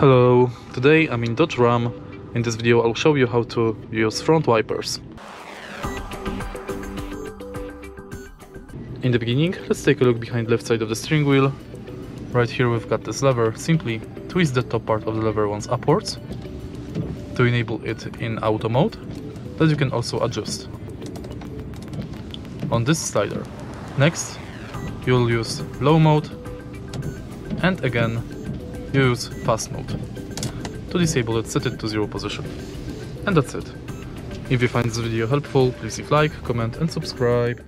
Hello, today I'm in Dodge Ram. In this video I'll show you how to use front wipers. In the beginning, let's take a look behind left side of the steering wheel. Right here we've got this lever. Simply twist the top part of the lever once upwards to enable it in auto mode that you can also adjust on this slider. Next, you'll use low mode and again you use fast mode. To disable it, set it to zero position. And that's it. If you find this video helpful, please leave like, comment and subscribe.